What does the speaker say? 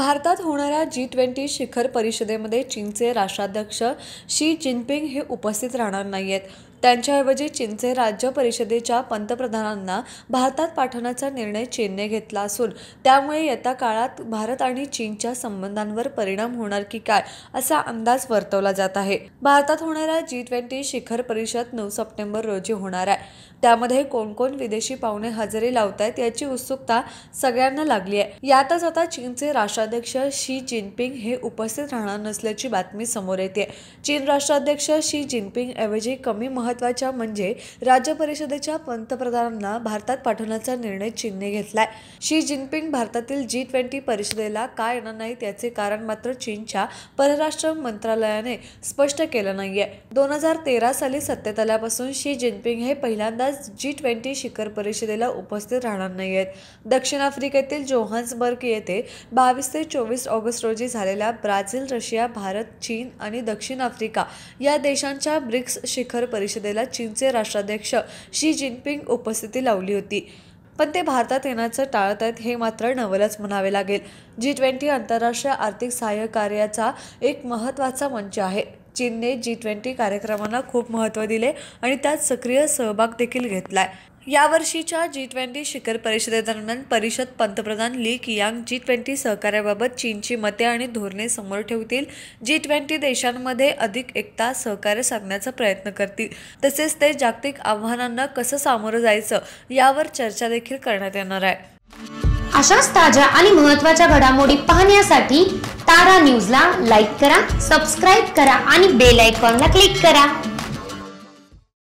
भारतात होणाऱ्या G twenty शिखर परिषदेमध्ये चीनचे राष्ट्राध्यक्ष शी जिनपिंग हे उपस्थित राहणार नाही आहेत त्यांच्याऐवजी चीनचे राज्य परिषदेच्या पंतप्रधानांना भारतात पाठवण्याचा निर्णय चीनने घेतला असून त्यामुळे येत्या काळात भारत आणि चीनच्या संबंधांवर परिणाम होणार की काय असा अंदाज वर्तवला जात आहे. भारतात होणाऱ्या जी ट्वेंटी शिखर परिषद नऊ सप्टेंबर रोजी होणार आहे. त्यामध्ये कोण कोण विदेशी पाहुणे हजेरी लावत आहेत याची उत्सुकता सगळ्यांना लागली आहे. यातच आता चीनचे राष्ट्राध्यक्ष शी जिनपिंग हे उपस्थित राहणार नसल्याची बातमी समोर येते चीन राष्ट्राध्यक्ष शी जिनपिंग ऐवजी कमी महत्त्वाच्या म्हणजे राज्य परिषदेच्या पंतप्रधानांना भारतात पाठवण्याचा निर्णय चीनने घेतलाय. शी जिनपिंग भारतातील जी ट्वेंटी परिषदेला का येणार नाहीत याचे कारण मात्र चीनच्या परराष्ट्र मंत्रालयाने स्पष्ट केलं नाहीये. दोन हजार तेरा साली सत्तेत आल्यापासून शी जिनपिंग हे पहिल्यांदाच जी ट्वेंटी शिखर परिषदेला उपस्थित राहणार नाही आहेत दक्षिण आफ्रिकेतील जोहान्सबर्ग येथे बावीस ते चोवीस ऑगस्ट रोजी झालेल्या ब्राझील रशिया भारत चीन आणि दक्षिण आफ्रिका या देशांच्या ब्रिक्स शिखर परिषद परिषदेला चीनचे राष्ट्राध्यक्ष शी जिनपिंग उपस्थिती लावली होती. पण ते भारतात येण्याचं टाळत आहेत हे मात्र नवलच म्हणावे लागेल. जी ट्वेंटी आंतरराष्ट्रीय आर्थिक सहाय्य कार्याचा एक महत्त्वाचा मंच आहे. चीनने जी ट्वेंटी कार्यक्रमांना खूप महत्त्व दिले आणि त्यात सक्रिय सहभाग देखील घेतलाय. यावर्षीच्या जी ट्वेंटी शिखर परिषदेदरम्यान परिषद पंतप्रधान ली कियांग जी ट्वेंटी सहकार्याबाबत चीनची मते आणि धोरणे समोर ठेवतील. जी ट्वेंटी देशांमध्ये अधिक एकता सहकार्य साधण्याचा प्रयत्न करतील. तसेच ते जागतिक आव्हानांना कसं सामोरं जायचं यावर चर्चा देखील करण्यात येणार आहे. अशाच ताज्या आणि महत्त्वाच्या घडामोडी पाहण्यासाठी तारा न्यूजला लाईक करा सबस्क्राईब करा आणि बेल आयकॉनला क्लिक करा.